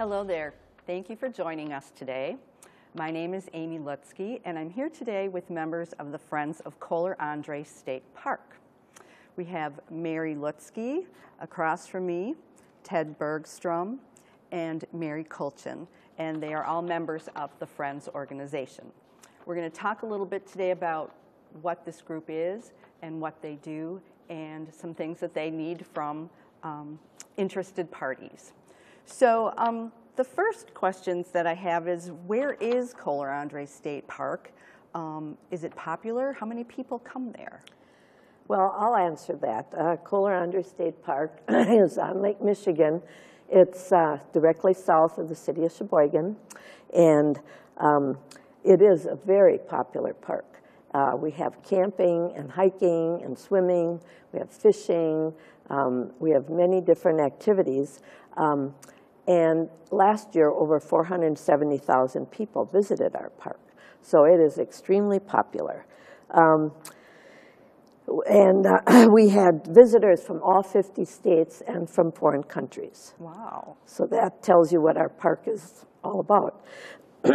Hello there. Thank you for joining us today. My name is Amy Lutsky, and I'm here today with members of the Friends of Kohler Andrae State Park. We have Mary Lutsky across from me, Ted Bergstrom, and Mary Kulchin, and they are all members of the Friends organization. We're going to talk a little bit today about what this group is and what they do and some things that they need from um, interested parties. So um, the first questions that I have is, where is Kohler Andrae State Park? Um, is it popular? How many people come there? Well, I'll answer that. Uh, Kohler Andrae State Park is on Lake Michigan. It's uh, directly south of the city of Sheboygan, and um, it is a very popular park. Uh, we have camping and hiking and swimming. We have fishing. Um, we have many different activities. Um, and last year, over 470,000 people visited our park. So it is extremely popular. Um, and uh, we had visitors from all 50 states and from foreign countries. Wow. So that tells you what our park is all about.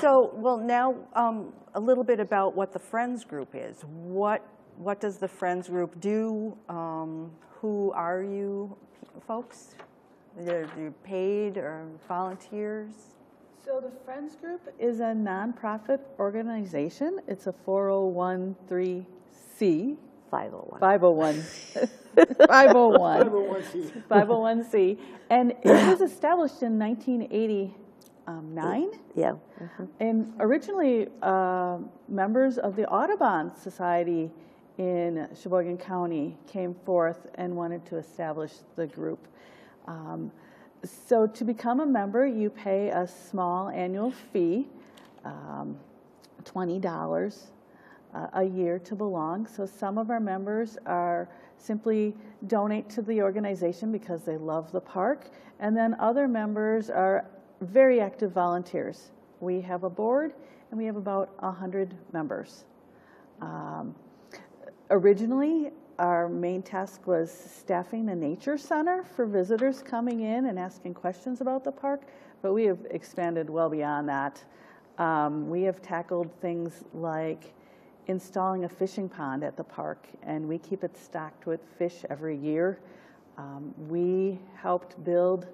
so, well, now um, a little bit about what the Friends Group is. What, what does the Friends Group do? Um, who are you folks? Are you paid or volunteers? So the Friends Group is a nonprofit organization. It's a 401c. 501. 501. 501. 501c. 501c. And it was established in 1989. Yeah. Mm-hmm. And originally, uh, members of the Audubon Society in Sheboygan County came forth and wanted to establish the group. Um, so to become a member, you pay a small annual fee, um, $20 uh, a year to belong. So some of our members are simply donate to the organization because they love the park. And then other members are very active volunteers. We have a board and we have about 100 members. Um, originally, our main task was staffing the nature center for visitors coming in and asking questions about the park, but we have expanded well beyond that. Um, we have tackled things like installing a fishing pond at the park, and we keep it stocked with fish every year. Um, we helped build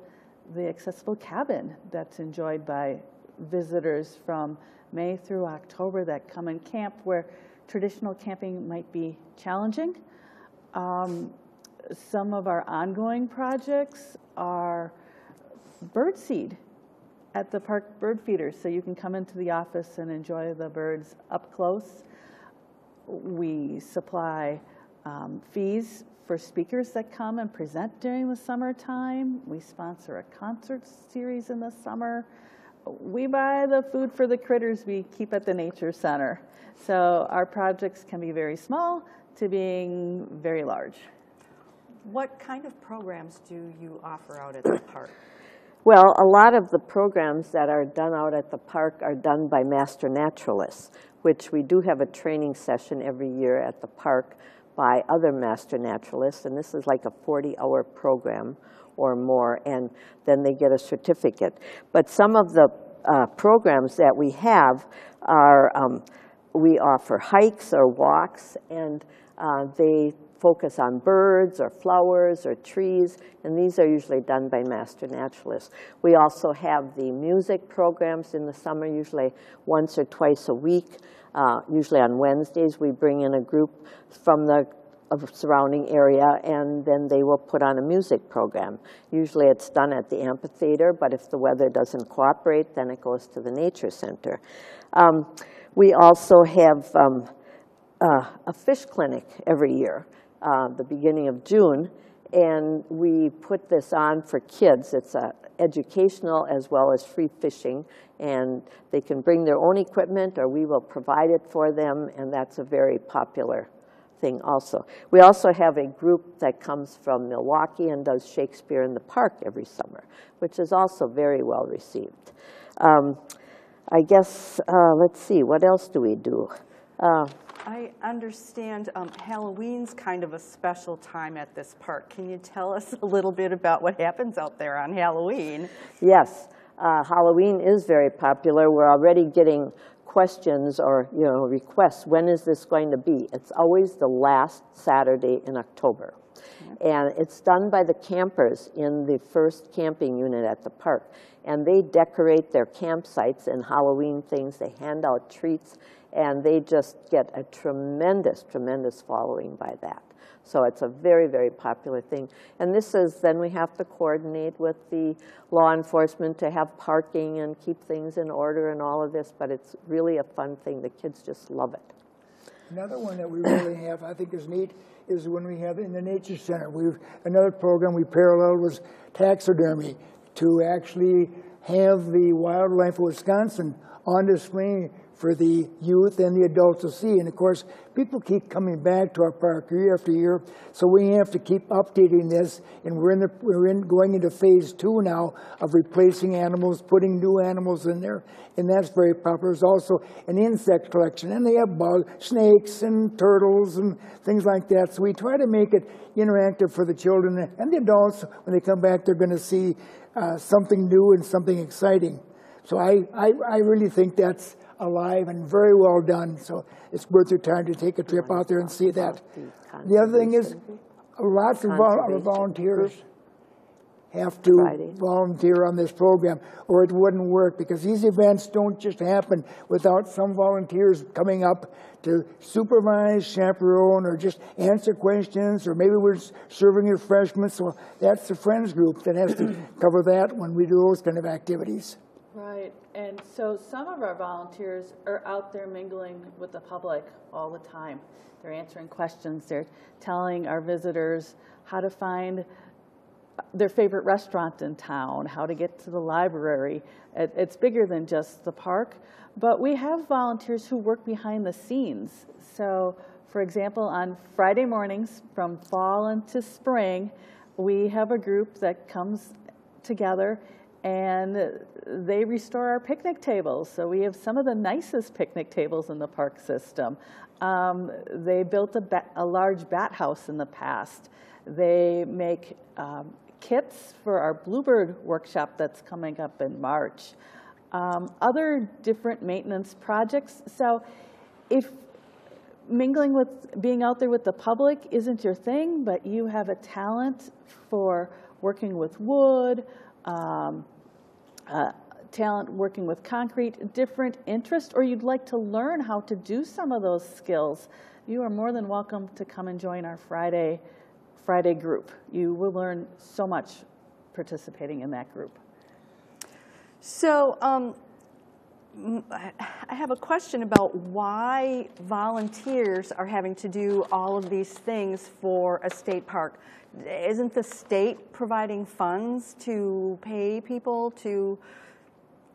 the accessible cabin that's enjoyed by visitors from May through October that come and camp where traditional camping might be challenging. Um, some of our ongoing projects are bird seed at the park bird feeders, so you can come into the office and enjoy the birds up close. We supply um, fees for speakers that come and present during the summertime. We sponsor a concert series in the summer. We buy the food for the critters we keep at the Nature Center. So our projects can be very small to being very large. What kind of programs do you offer out at the park? Well, a lot of the programs that are done out at the park are done by master naturalists, which we do have a training session every year at the park by other master naturalists, and this is like a 40-hour program or more, and then they get a certificate. But some of the uh, programs that we have are, um, we offer hikes or walks, and uh, they focus on birds or flowers or trees, and these are usually done by master naturalists. We also have the music programs in the summer, usually once or twice a week. Uh, usually on Wednesdays, we bring in a group from the surrounding area, and then they will put on a music program. Usually it's done at the amphitheater, but if the weather doesn't cooperate, then it goes to the nature center. Um, we also have um, uh, a fish clinic every year, uh, the beginning of June, and we put this on for kids. It's uh, educational as well as free fishing, and they can bring their own equipment or we will provide it for them, and that's a very popular thing also. We also have a group that comes from Milwaukee and does Shakespeare in the Park every summer, which is also very well received. Um, I guess, uh, let's see, what else do we do? Uh, I understand um, Halloween's kind of a special time at this park. Can you tell us a little bit about what happens out there on Halloween? Yes, uh, Halloween is very popular. We're already getting questions or, you know, requests. When is this going to be? It's always the last Saturday in October. Mm-hmm. And it's done by the campers in the first camping unit at the park. And they decorate their campsites and Halloween things. They hand out treats, and they just get a tremendous, tremendous following by that. So it's a very, very popular thing. And this is, then we have to coordinate with the law enforcement to have parking and keep things in order and all of this, but it's really a fun thing. The kids just love it. Another one that we really have, I think is neat, is when we have in the Nature Center. We've, another program we paralleled was taxidermy, to actually have the wildlife of Wisconsin on display for the youth and the adults to see. And of course, people keep coming back to our park year after year, so we have to keep updating this. And we're in the we're in going into phase two now of replacing animals, putting new animals in there, and that's very popular. There's also an insect collection, and they have bug, snakes and turtles and things like that. So we try to make it interactive for the children and the adults. When they come back, they're going to see uh, something new and something exciting. So I, I, I really think that's alive and very well done. So it's worth your time to take a trip out there and see that. The other thing is, lots of volunteers have to Friday. volunteer on this program, or it wouldn't work, because these events don't just happen without some volunteers coming up to supervise, chaperone, or just answer questions, or maybe we're serving refreshments, so that's the Friends group that has to cover that when we do those kind of activities. Right, and so some of our volunteers are out there mingling with the public all the time. They're answering questions, they're telling our visitors how to find their favorite restaurant in town, how to get to the library. It, it's bigger than just the park, but we have volunteers who work behind the scenes. So, for example, on Friday mornings from fall into spring, we have a group that comes together and they restore our picnic tables. So we have some of the nicest picnic tables in the park system. Um, they built a, ba- a large bat house in the past. They make um, kits for our Bluebird workshop that's coming up in March. Um, other different maintenance projects. So if mingling with, being out there with the public isn't your thing, but you have a talent for working with wood, um, uh, talent working with concrete, different interest, or you'd like to learn how to do some of those skills, you are more than welcome to come and join our Friday, Friday group. You will learn so much participating in that group. So, um, I have a question about why volunteers are having to do all of these things for a state park. Isn't the state providing funds to pay people to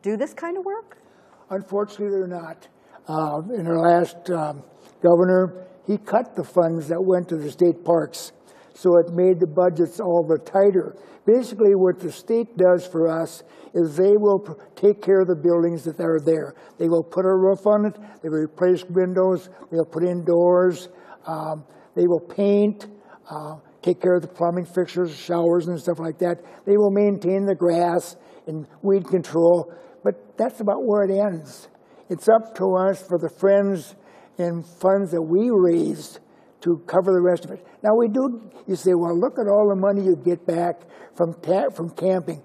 do this kind of work? Unfortunately, they're not. Uh, in our last um, governor, he cut the funds that went to the state parks, so it made the budgets all the tighter. Basically, what the state does for us is they will take care of the buildings that are there. They will put a roof on it, they will replace windows, they'll put in doors, um, they will paint, uh, take care of the plumbing fixtures, showers, and stuff like that. They will maintain the grass and weed control, but that's about where it ends. It's up to us for the friends and funds that we raise to cover the rest of it. Now we do. You say, well, look at all the money you get back from from camping.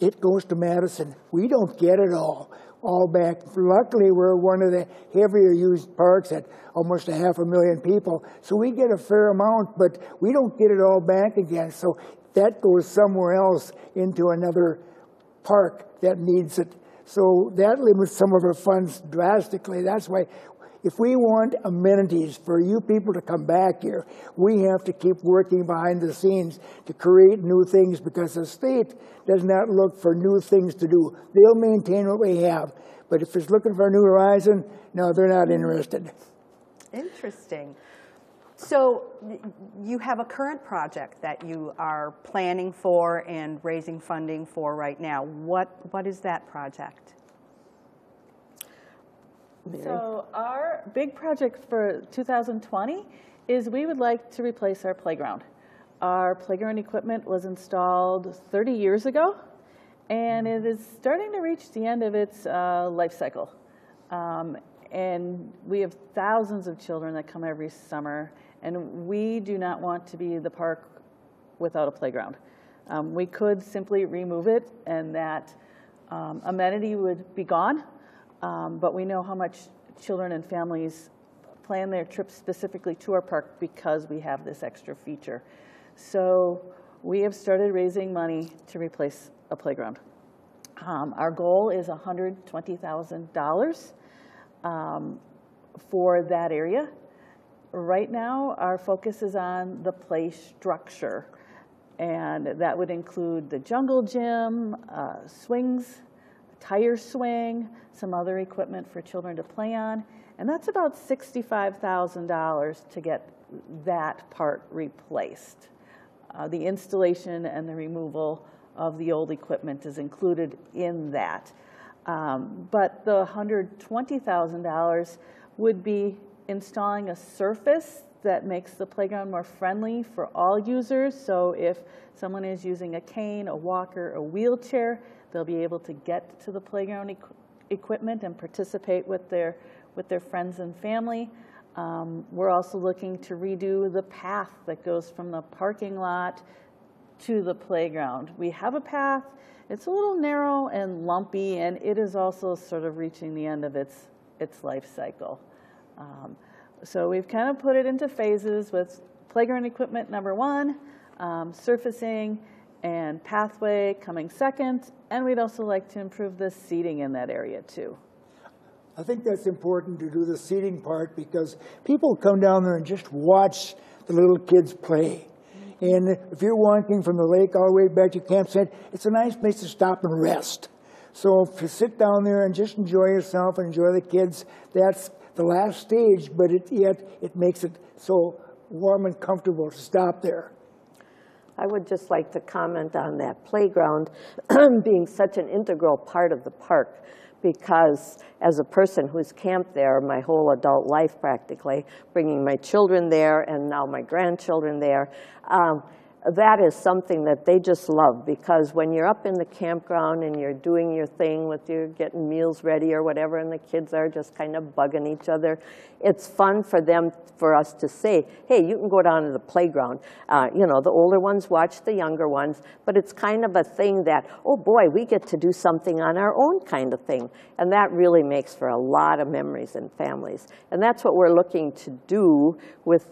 It goes to Madison. We don't get it all all back. Luckily, we're one of the heavier used parks at almost a half a million people, so we get a fair amount, but we don't get it all back again. So that goes somewhere else into another park that needs it. So that limits some of our funds drastically. That's why if we want amenities for you people to come back here, we have to keep working behind the scenes to create new things because the state does not look for new things to do. They'll maintain what we have. But if it's looking for a new horizon, no, they're not interested. Interesting. So you have a current project that you are planning for and raising funding for right now. What, what is that project? So our big project for 2020 is we would like to replace our playground. Our playground equipment was installed 30 years ago, and it is starting to reach the end of its uh, life cycle. Um, and we have thousands of children that come every summer, and we do not want to be the park without a playground. Um, we could simply remove it, and that um, amenity would be gone. Um, but we know how much children and families plan their trips specifically to our park because we have this extra feature. So we have started raising money to replace a playground. Um, our goal is $120,000 um, for that area. Right now, our focus is on the play structure, and that would include the jungle gym, uh, swings, tire swing, some other equipment for children to play on, and that's about $65,000 to get that part replaced. Uh, the installation and the removal of the old equipment is included in that. Um, but the $120,000 would be installing a surface that makes the playground more friendly for all users. So if someone is using a cane, a walker, a wheelchair, they'll be able to get to the playground equ equipment and participate with their, with their friends and family. Um, we're also looking to redo the path that goes from the parking lot to the playground. We have a path, it's a little narrow and lumpy, and it is also sort of reaching the end of its, its life cycle. Um, so we've kind of put it into phases with playground equipment number one, um, surfacing and pathway coming second, and we'd also like to improve the seating in that area too. I think that's important to do the seating part because people come down there and just watch the little kids play. And if you're walking from the lake all the way back to campsite, it's a nice place to stop and rest. So if you sit down there and just enjoy yourself and enjoy the kids, that's the last stage, but it, yet it makes it so warm and comfortable to stop there. I would just like to comment on that playground being such an integral part of the park because as a person who's camped there my whole adult life practically, bringing my children there and now my grandchildren there, um, that is something that they just love because when you're up in the campground and you're doing your thing with your getting meals ready or whatever and the kids are just kind of bugging each other, it's fun for them, for us to say, hey, you can go down to the playground. Uh, you know, the older ones watch the younger ones, but it's kind of a thing that, oh boy, we get to do something on our own kind of thing. And that really makes for a lot of memories in families. And that's what we're looking to do with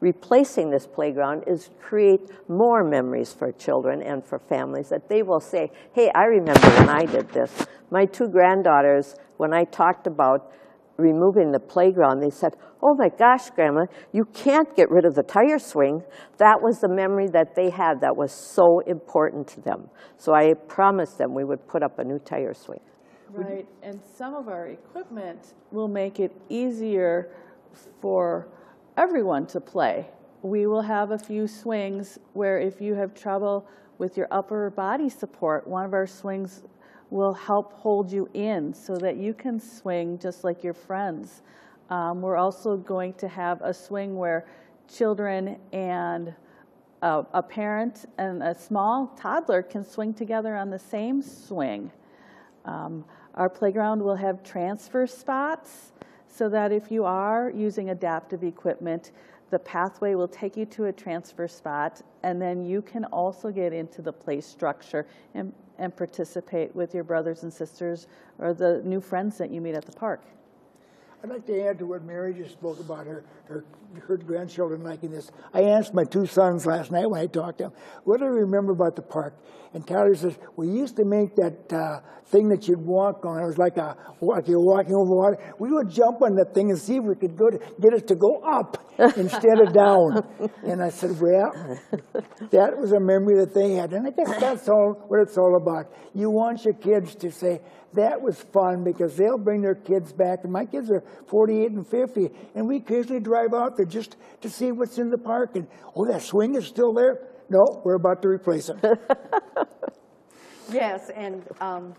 replacing this playground is create more memories for children and for families that they will say, hey, I remember when I did this. My two granddaughters, when I talked about removing the playground, they said, oh my gosh, Grandma, you can't get rid of the tire swing. That was the memory that they had that was so important to them. So I promised them we would put up a new tire swing. Right, and some of our equipment will make it easier for everyone to play. We will have a few swings where if you have trouble with your upper body support, one of our swings will help hold you in so that you can swing just like your friends. Um, we're also going to have a swing where children and a, a parent and a small toddler can swing together on the same swing. Um, our playground will have transfer spots so that if you are using adaptive equipment, the pathway will take you to a transfer spot, and then you can also get into the play structure and, and participate with your brothers and sisters or the new friends that you meet at the park. I'd like to add to what Mary just spoke about her, her, her grandchildren liking this. I asked my two sons last night when I talked to them, what do you remember about the park? And Tyler says, we used to make that uh, thing that you'd walk on. It was like, a, like you're walking over water. We would jump on that thing and see if we could go to, get it to go up instead of down. And I said, well, that was a memory that they had. And I guess that's all what it's all about. You want your kids to say, that was fun because they'll bring their kids back. And my kids are 48 and 50, and we occasionally drive out there just to see what's in the park. And, oh, that swing is still there? No, we're about to replace it. Yes, and um,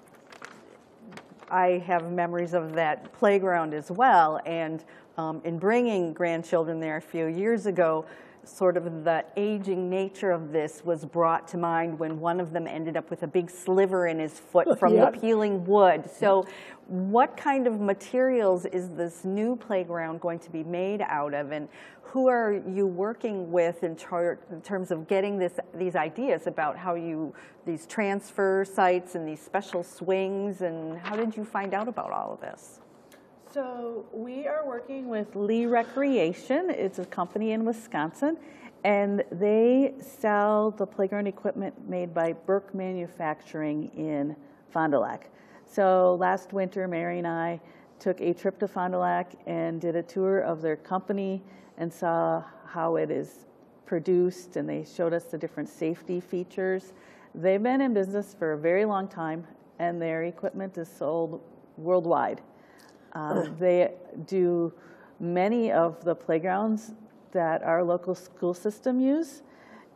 I have memories of that playground as well. And um, in bringing grandchildren there a few years ago, sort of the aging nature of this was brought to mind when one of them ended up with a big sliver in his foot from Yeah. the peeling wood. So, what kind of materials is this new playground going to be made out of, and who are you working with in, in terms of getting this these ideas about how you these transfer sites and these special swings, and how did you find out about all of this? So we are working with Lee Recreation. It's a company in Wisconsin, and they sell the playground equipment made by Burke Manufacturing in Fond du Lac. So last winter, Mary and I took a trip to Fond du Lac and did a tour of their company and saw how it is produced, and they showed us the different safety features. They've been in business for a very long time, and their equipment is sold worldwide. Um, They do many of the playgrounds that our local school system use.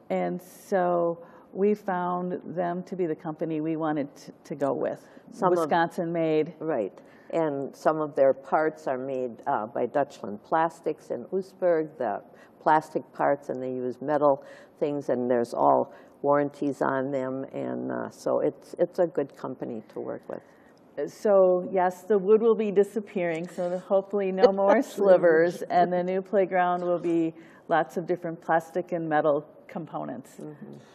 And so we found them to be the company we wanted to- to go with. Some of- Wisconsin-made. Right. And some of their parts are made uh, by Dutchland Plastics in Oostburg, the plastic parts, and they use metal things, and there's all warranties on them. And uh, so it's, it's a good company to work with. So yes, the wood will be disappearing, so hopefully no more slivers. And the new playground will be lots of different plastic and metal components.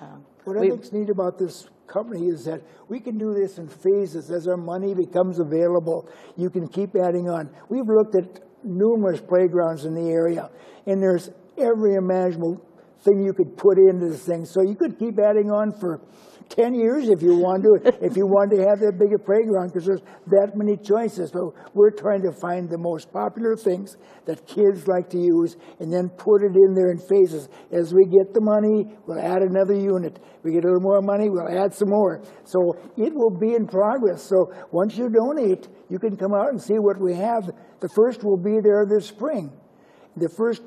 Um, What I we- think's neat about this company is that we can do this in phases. As our money becomes available, you can keep adding on. We've looked at numerous playgrounds in the area, and there's every imaginable thing you could put into this thing. So you could keep adding on for 10 years if you want to, if you want to have that bigger playground, because there's that many choices. So we're trying to find the most popular things that kids like to use and then put it in there in phases. As we get the money, we'll add another unit. We get a little more money, we'll add some more. So it will be in progress. So once you donate, you can come out and see what we have. The first will be there this spring, the first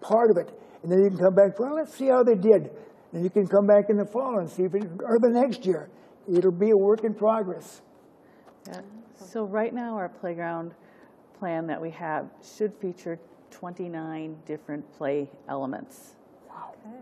part of it. And then you can come back, well, let's see how they did. And you can come back in the fall and see if it, or the next year. It'll be a work in progress. Yeah. So right now, our playground plan that we have should feature 29 different play elements.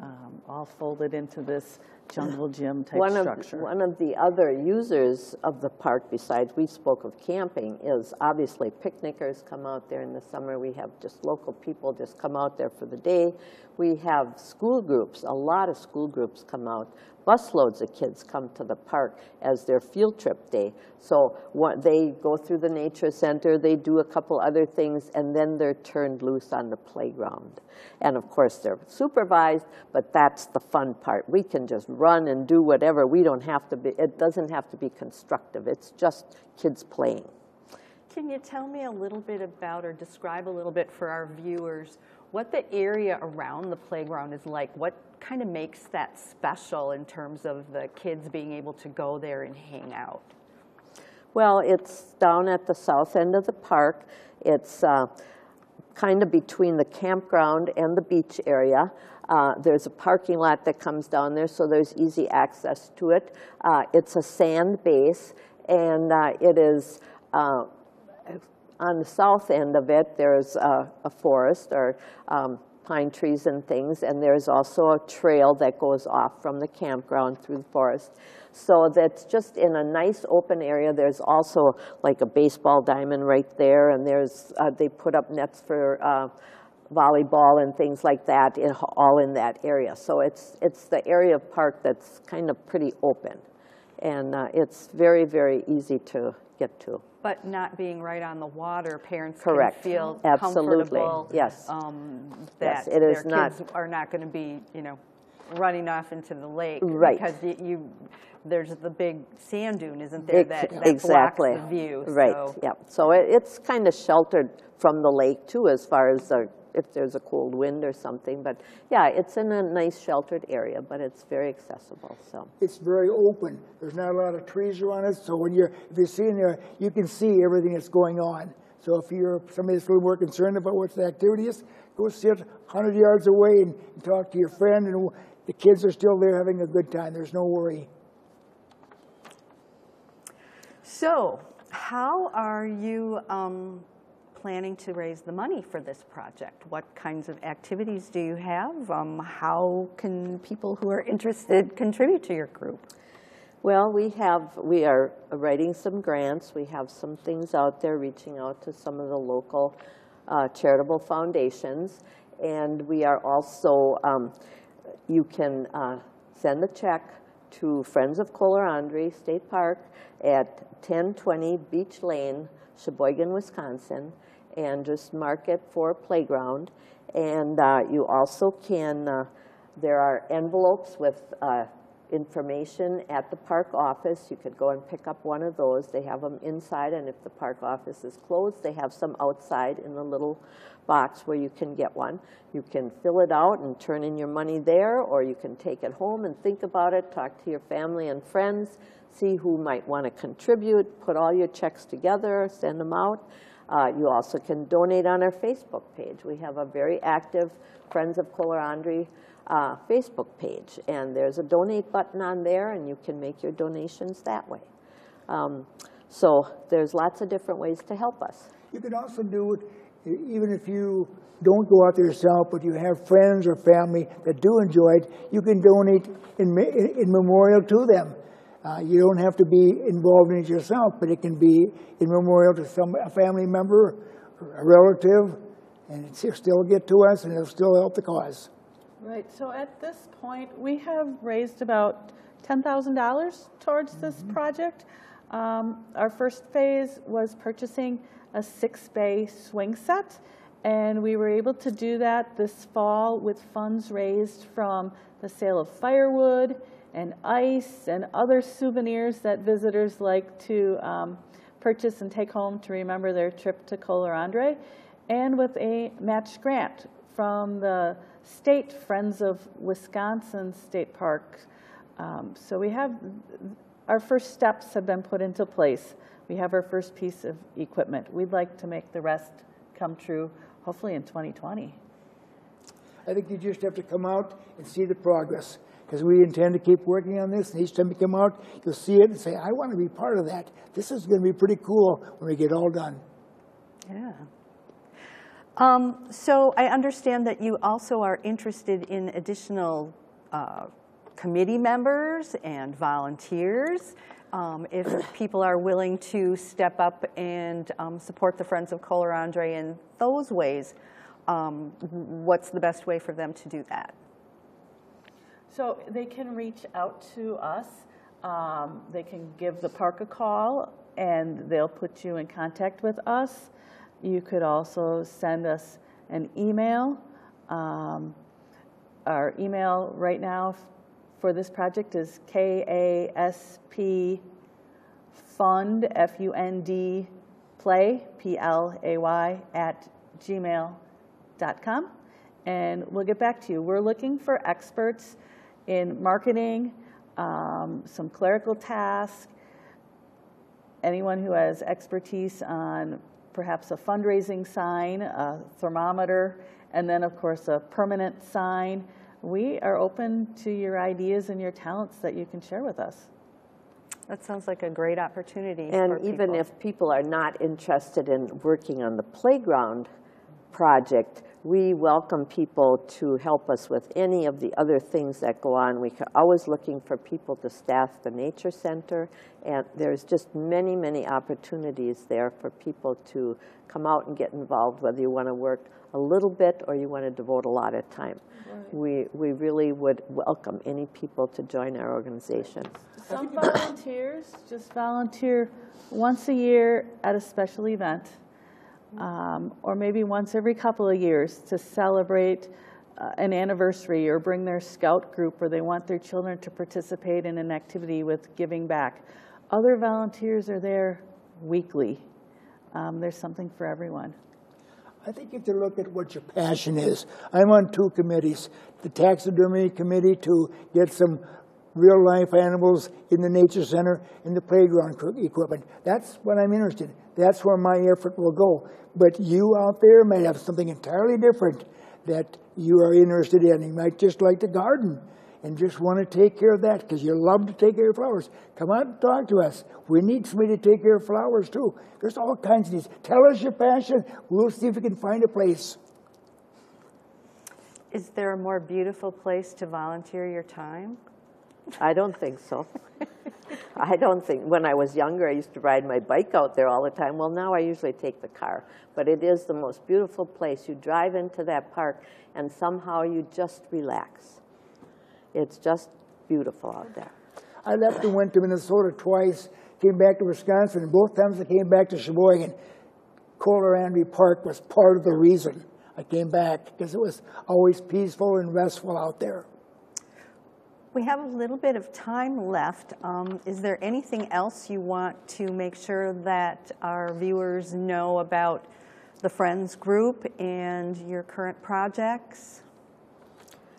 Um, All folded into this jungle gym type One of, structure. one of the other users of the park, besides we spoke of camping, is obviously picnickers come out there in the summer. We have just local people just come out there for the day. We have school groups, a lot of school groups come out. Busloads of kids come to the park as their field trip day. So what, they go through the nature center, they do a couple other things, and then they're turned loose on the playground. And of course, they're supervised, but that's the fun part. We can just run and do whatever. We don't have to be, it doesn't have to be constructive. It's just kids playing. Can you tell me a little bit about or describe a little bit for our viewers what the area around the playground is like? What kind of makes that special in terms of the kids being able to go there and hang out? Well, it's down at the south end of the park. It's uh, kind of between the campground and the beach area. Uh, There's a parking lot that comes down there, so there's easy access to it. Uh, It's a sand base, and uh, it is, uh, on the south end of it, there's a a forest or um, pine trees and things, and there's also a trail that goes off from the campground through the forest. So that's just in a nice open area. There's also like a baseball diamond right there, and there's, uh, they put up nets for volleyball and things like that, in, all in that area. So it's, it's the area of park that's kind of pretty open. And uh, it's very, very easy to get to. But not being right on the water, parents Correct. can feel Absolutely. comfortable. Yes. um, Yes, That their not- kids are not going to be, you know, running off into the lake. Right. Because y- you, there's the big sand dune, isn't there, that that blocks Exactly. the view. Right, so- yeah. So it, it's kind of sheltered from the lake too, as far as the, if there's a cold wind or something. But yeah, it's in a nice sheltered area, but it's very accessible, so. It's very open. There's not a lot of trees around it, so when you're, if you're sitting there, you can see everything that's going on. So if you're somebody that's a little more concerned about what the activity is, go sit 100 yards away and talk to your friend, and the kids are still there having a good time. There's no worry. So, How are you um, planning to raise the money for this project? What kinds of activities do you have? Um, how can people who are interested contribute to your group? Well, we have, we are writing some grants. We have some things out there, reaching out to some of the local uh, charitable foundations. And we are also, um, you can uh, send a check to Friends of Kohler Andrae State Park at 1020 Beach Lane, Sheboygan, Wisconsin, and just mark it for playground. And uh, you also can, uh, there are envelopes with uh, information at the park office. You could go and pick up one of those. They have them inside, and if the park office is closed, they have some outside in the little box where you can get one. You can fill it out and turn in your money there, or you can take it home and think about it, talk to your family and friends, see who might want to contribute, put all your checks together, send them out. Uh, you also can donate on our Facebook page. We have a very active Friends of Kohler Andrae uh, Facebook page, and there's a donate button on there, and you can make your donations that way. Um, so there's lots of different ways to help us. You can also do it, even if you don't go out there yourself, but you have friends or family that do enjoy it, you can donate in, in in memorial to them. Uh, you don't have to be involved in it yourself, but it can be in memorial to some, a family member, or a relative, and it still get to us, and it'll still help the cause. Right, so at this point, we have raised about $10,000 towards this project. Um, Our first phase was purchasing a six-bay swing set, and we were able to do that this fall with funds raised from the sale of firewood and ice and other souvenirs that visitors like to um, purchase and take home to remember their trip to Kohler Andrae, and with a match grant from the state Friends of Wisconsin State Park. Um, So we have, our first steps have been put into place. We have our first piece of equipment. We'd like to make the rest come true, hopefully in 2020. I think you just have to come out and see the progress, because we intend to keep working on this, and each time you come out, you'll see it and say, I want to be part of that. This is going to be pretty cool when we get all done. Yeah. Um, so I understand that you also are interested in additional uh, committee members and volunteers. Um, if people are willing to step up and um, support the Friends of Kohler Andrae in those ways, um, what's the best way for them to do that? So they can reach out to us. Um, They can give the park a call, and they'll put you in contact with us. You could also send us an email. Um, Our email right now for this project is KASP fund, F-U-N-D, play, P-L-A-Y, at gmail.com. And we'll get back to you. We're looking for experts in marketing, um, some clerical tasks, anyone who has expertise on perhaps a fundraising sign, a thermometer, and then, of course, a permanent sign. We are open to your ideas and your talents that you can share with us. That sounds like a great opportunity for And even people. if people are not interested in working on the playground project, we welcome people to help us with any of the other things that go on. We are always looking for people to staff the nature center, and there's just many, many opportunities there for people to come out and get involved, whether you want to work a little bit or you want to devote a lot of time. We, we really would welcome any people to join our organization. Some volunteers just volunteer once a year at a special event, um, or maybe once every couple of years to celebrate uh, an anniversary or bring their scout group, or they want their children to participate in an activity with giving back. Other volunteers are there weekly. Um, There's something for everyone. I think if you have to look at what your passion is. I'm on two committees, the taxidermy committee to get some real-life animals in the nature center and the playground equipment. That's what I'm interested in. That's where my effort will go. But you out there may have something entirely different that you are interested in. You might just like to garden. and just want to take care of that because you love to take care of flowers, come out and talk to us. We need somebody to take care of flowers too. There's all kinds of these. Tell us your passion. We'll see if we can find a place. Is there a more beautiful place to volunteer your time? I don't think so. I don't think, when I was younger, I used to ride my bike out there all the time. Well, now I usually take the car. But it is the most beautiful place. You drive into that park and somehow you just relax. It's just beautiful out there. I left and went to Minnesota twice, came back to Wisconsin, and both times I came back to Sheboygan, Kohler Andrae Park was part of the reason I came back because it was always peaceful and restful out there. We have a little bit of time left. Um, is there anything else you want to make sure that our viewers know about the Friends Group and your current projects?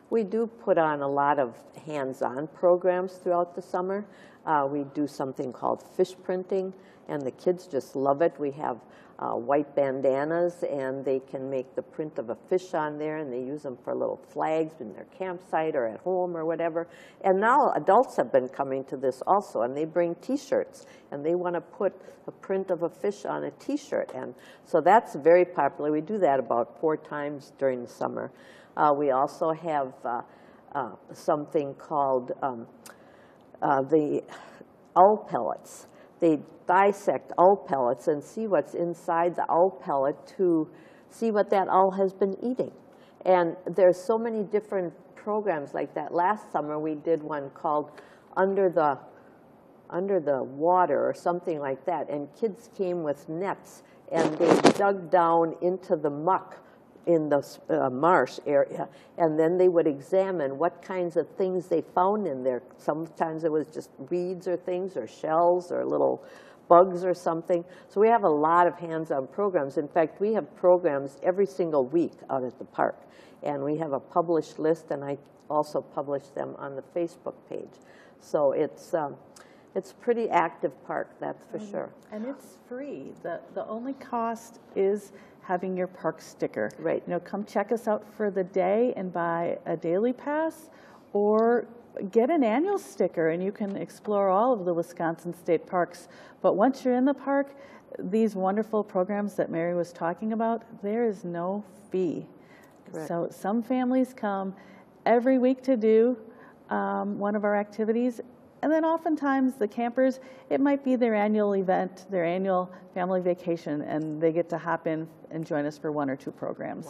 We do put on a lot of hands-on programs throughout the summer. Uh, we do something called fish printing, and the kids just love it. We have uh, white bandanas, and they can make the print of a fish on there, and they use them for little flags in their campsite or at home or whatever. And now adults have been coming to this also, and they bring T-shirts, and they want to put a print of a fish on a T-shirt, and so that's very popular. We do that about four times during the summer. Uh, we also have uh, uh, something called um, uh, the owl pellets. They dissect owl pellets and see what's inside the owl pellet to see what that owl has been eating. And there's so many different programs like that. Last summer we did one called Under the under the water or something like that, and kids came with nets and they dug down into the muck in the uh, marsh area, and then they would examine what kinds of things they found in there. Sometimes it was just weeds or things, or shells, or little bugs or something. So we have a lot of hands-on programs. In fact, we have programs every single week out at the park, and we have a published list, and I also publish them on the Facebook page. So it's um, it's a pretty active park, that's for sure. And it's free. The, the only cost is having your park sticker. Right. You know, come check us out for the day and buy a daily pass or get an annual sticker and you can explore all of the Wisconsin state parks. But once you're in the park, these wonderful programs that Mary was talking about, there is no fee. Correct. So some families come every week to do um, one of our activities. And then oftentimes the campers, it might be their annual event, their annual family vacation, and they get to hop in and join us for one or two programs.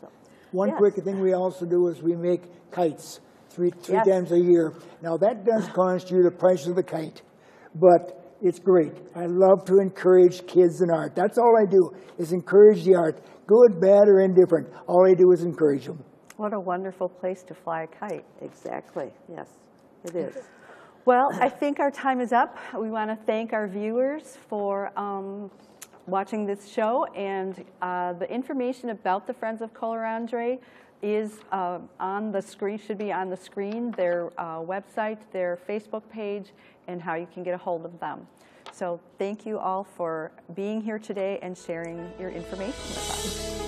So, One Yes. quick thing we also do is we make kites three, three Yes. times a year. Now, that does cost you the price of the kite, but it's great. I love to encourage kids in art. That's all I do, is encourage the art, good, bad, or indifferent. All I do is encourage them. What a wonderful place to fly a kite. Exactly, yes, it is. Well, I think our time is up. We want to thank our viewers for um, watching this show, and uh, the information about the Friends of Kohler Andrae is uh, on the screen, should be on the screen, their uh, website, their Facebook page, and how you can get a hold of them. So thank you all for being here today and sharing your information with us.